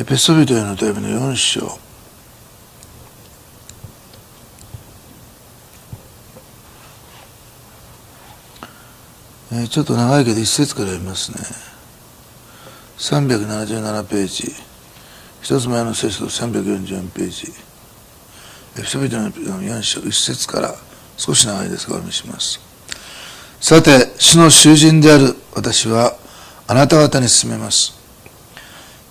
エペソビトへの手紙の4章。えーちょっと長いけど一節から読みますね。377ページ。一つ前の聖書と344ページ。エペソビトの4章。一節から少し長いですがお読みします。さて主の囚人である私はあなた方に進めます。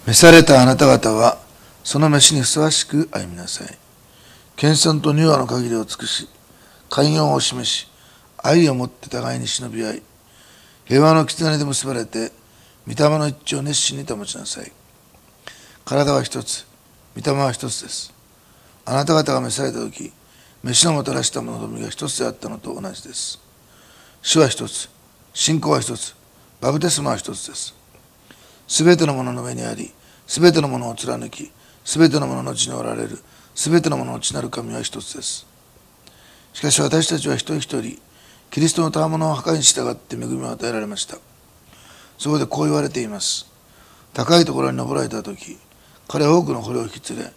召されたあなた方はその召しにふさわしく歩みなさい。謙遜と乳和の限りを尽くし寛容を示し愛をもって互いに忍び合い平和の絆で結ばれて御霊の一致を熱心に保ちなさい。体は一つ御霊は一つです。あなた方が召された時飯のもたらしたものとみが一つであったのと同じです。主は一つ信仰は一つバプテスマは一つです。すべてのものの上にありすべてのものを貫きすべてのものの地におられる。すべてのものの地なる神は一つです。しかし私たちは一人一人キリストの賜物を破壊に従って恵みを与えられました。そこでこう言われています。高いところに登られた時彼は多くの捕虜を引き連れ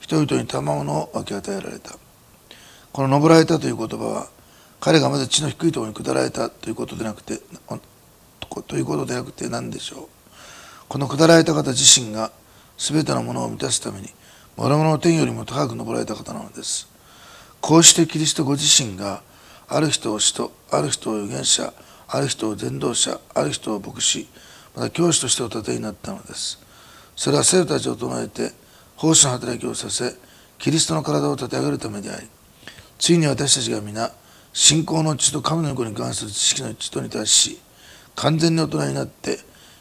人々に賜物を分け与えられた。この登られたという言葉は彼がまず地の低いところに下られたということでなくてということでなくて何でしょう。この下られた方自身が全てのものを満たすために諸々の天よりも高く登られた方なのです。こうしてキリストご自身がある人を使徒ある人を預言者ある人を伝道者ある人を牧師また教師としてお立てになったのです。それは生徒たちを唱えて奉仕の働きをさせキリストの体を立て上げるためでありついに私たちが皆信仰の血と神の子に関する知識の血とに達し完全に大人になって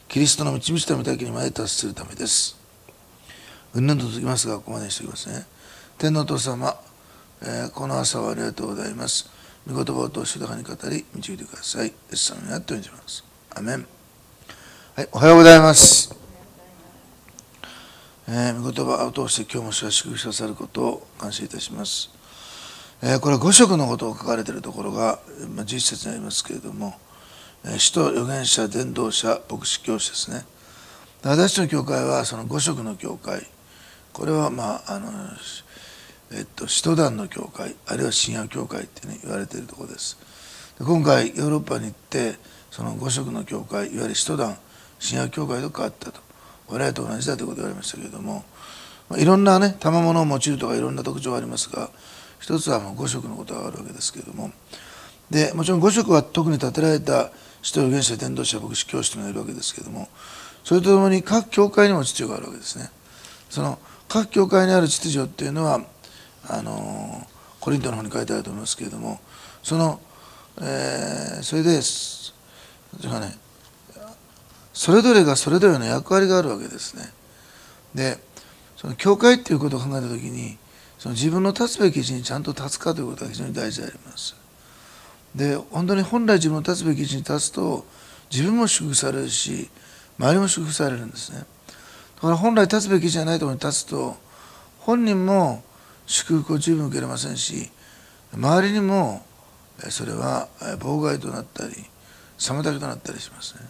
キリストの導いた御岳にまで達するためです。うんぬんと続きますがここまでにしておきますね。天皇お父様、えーこの朝はありがとうございます。御言葉を通して豊かに語り導いてください。エス様にあってお願いします。アメン。はいおはようございます。えー、御言葉を通して今日も主は祝福くださることを感謝いたします、えーこれは五色のことを書かれているところが、まあ、11節にありますけれども、えー使徒預言者伝道者牧師教師ですね。で私の教会はその五色の教会。これはまああのえっと使徒団の教会あるいは新約教会って、ね、言われているところです。で今回ヨーロッパに行ってその五色の教会いわゆる使徒団新約教会と変わったと。我々と同じだということを言われましたけれども、まあ、いろんなね賜物を用いるとかいろんな特徴がありますが一つはもう五色のことがあるわけですけれども。でもちろん五色は特に建てられた使徒預言者伝道者牧師教師というのがいるわけですけれどもそれとともに各教会にも秩序があるわけですね。その各教会にある秩序っていうのはあのコリントの方に書いてあると思いますけれどもその、えーそれでそれねそれぞれがそれぞれの役割があるわけですね。でその教会っていうことを考えた時にその自分の立つべき位置にちゃんと立つかということが非常に大事であります。で本当に本来自分の立つべき位置に立つと自分も祝福されるし周りも祝福されるんですね。だから本来立つべきじゃないところに立つと本人も祝福を十分受けれませんし周りにもそれは妨害となったり妨げとなったりしますね。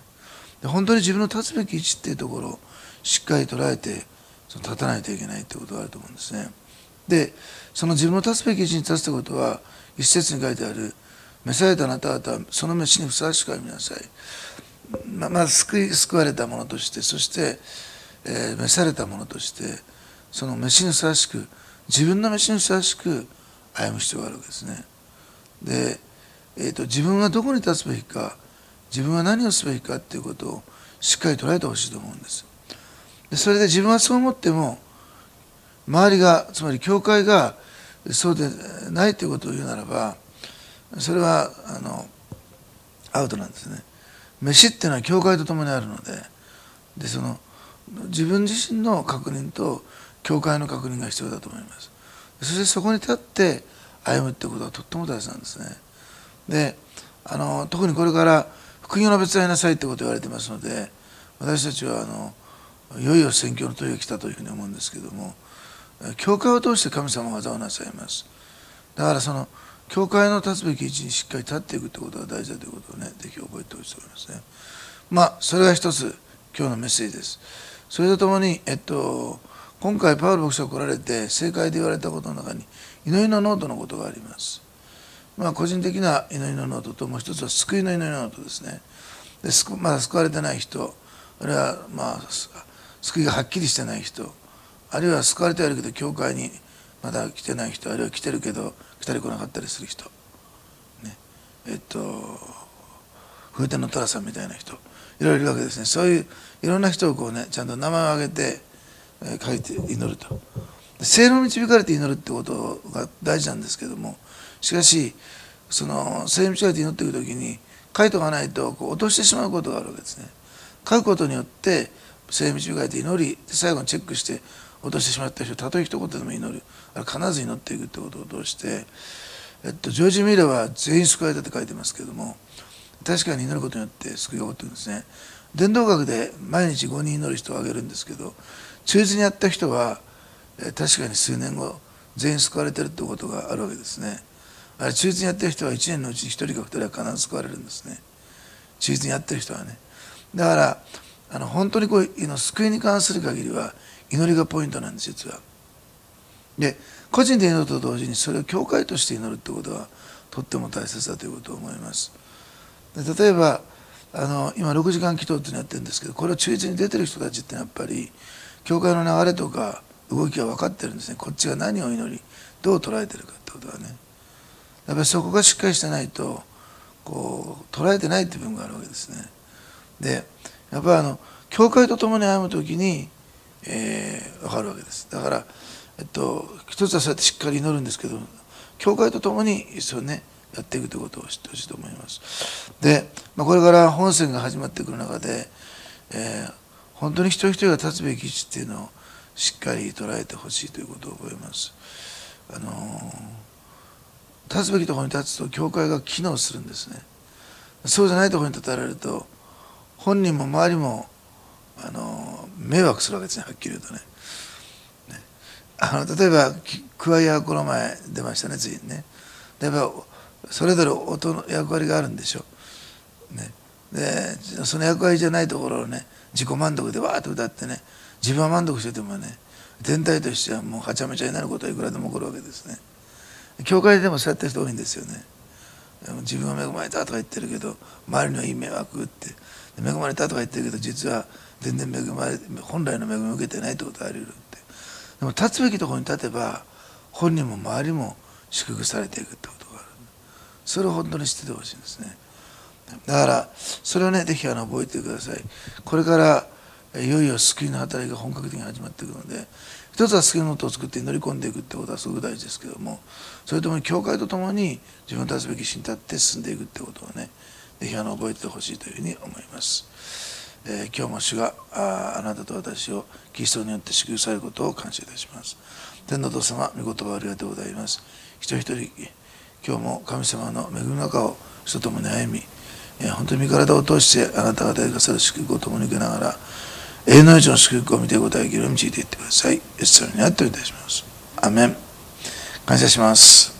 で本当に自分の立つべき位置っていうところをしっかり捉えてその立たないといけないってことがあると思うんですね。でその自分の立つべき位置に立つってことは一節に書いてある「召されたあなた方はその飯にふさわしく歩みなさい」ままず救い救われたものとしてそして、えー召されたものとしてその飯にふさわしく自分の飯にふさわしく歩む必要があるわけですね。で、えーと自分はどこに立つべきか自分は何をすべきかっていうことをしっかり捉えてほしいと思うんです。でそれで自分はそう思っても周りがつまり教会がそうでないということを言うならばそれはあのアウトなんですね。飯っていうのは教会と共にあるのででその自分自身の確認と教会の確認が必要だと思います。そしてそこに立って歩むってことはとっても大切なんですね。であの特にこれから副業の別になさいってことを言われてますので私たちはあのいよいよ選挙の問いが来たというふうに思うんですけども教会を通して神様が技をなさいます。だからその教会の立つべき位置にしっかり立っていくってことが大事だということをねぜひ覚えてほしいと思いますね。まあそれが一つ今日のメッセージです。それとともに、えっと、今回パウロ牧師が来られて聖会で言われたことの中に祈りのノートのことがあります。まあ、個人的な祈りのノートともう一つは救いの祈りのノートですね。でまだ救われてない人あるいはまあ救いがはっきりしてない人あるいは救われてはいるけど教会にまだ来てない人あるいは来てるけど来たり来なかったりする人、ね、えっと風天の寅さんみたいな人いろいろいるわけですね。そういういろんな人をこうねちゃんと名前を挙げて、書いて祈ると。聖の導かれて祈るってことが大事なんですけどもしかしその聖の導かれて祈っていく時に書いておかないとこう落としてしまうことがあるわけですね。書くことによって聖の導かれて祈り最後にチェックして落としてしまった人たとえ一言でも祈る。あれ必ず祈っていくってことを通して、えっと、ジョージ・ミラーは全員救われたって書いてますけども確かに祈ることによって救いが起こってるんですね。伝道学で毎日5人祈る人を挙げるんですけど忠実にやった人は確かに数年後全員救われてるってことがあるわけですね。あれ忠実にやってる人は1年のうち1人か2人は必ず救われるんですね。忠実にやってる人はね。だからあの本当にこういうの救いに関する限りは祈りがポイントなんです実は。で個人で祈ると同時にそれを教会として祈るってことはとっても大切だということを思います。例えばあの今6時間祈祷っていうのやってるんですけどこれを忠実に出てる人たちってやっぱり教会の流れとか動きは分かってるんですね。こっちが何を祈りどう捉えてるかってことはね。やっぱりそこがしっかりしてないとこう捉えてないっていう部分があるわけですね。でやっぱりあの教会と共に歩む時に、えー、分かるわけです。だからえっと一つはそうやってしっかり祈るんですけど教会と共に一緒ねやっていくということを知ってほしいと思います。で、まあ、これから本戦が始まってくる中で、えー、本当に一人一人が立つべき位置っていうのをしっかり捉えてほしいということを覚えます。あのー、立つべきところに立つと教会が機能するんですね。そうじゃないところに立たれると本人も周りもあの迷惑するわけですねはっきり言うとね。あの例えばクワイアこの前出ましたねついにね。やっぱそれぞれ音の役割があるんでしょう、ね、でその役割じゃないところをね自己満足でわーっと歌ってね自分は満足しててもね全体としてはもうはちゃめちゃになることはいくらでも起こるわけですね。教会でもそうやってる人多いんですよね。自分は恵まれたとか言ってるけど周りにはいい迷惑って。恵まれたとか言ってるけど実は全然恵まれ本来の恵みを受けてないってことがあり得るって。でも立つべきところに立てば本人も周りも祝福されていくと。それを本当に知っててほしいんですねだからそれをねぜひあの覚えてくださいこれからいよいよ救いの働きが本格的に始まっていくので一つは救いの音を作って乗り込んでいくってことはすごく大事ですけどもそれとも教会とともに自分の立つべき死に立って進んでいくってことをねぜひあの覚えてほしいというふうに思います。えー、今日も主がああなたと私をキリストによって祝福されることを感謝いたします。天の父様、御言葉ありがとうございます。一人一人、今日も神様の恵みの中を人ともに歩み、えー、本当に身体を通してあなた方がくさる祝福を共に受けながら、永遠の命の祝福を見ていくことができるように導いていってください。イエス様にあっておいたします。アメン。感謝します。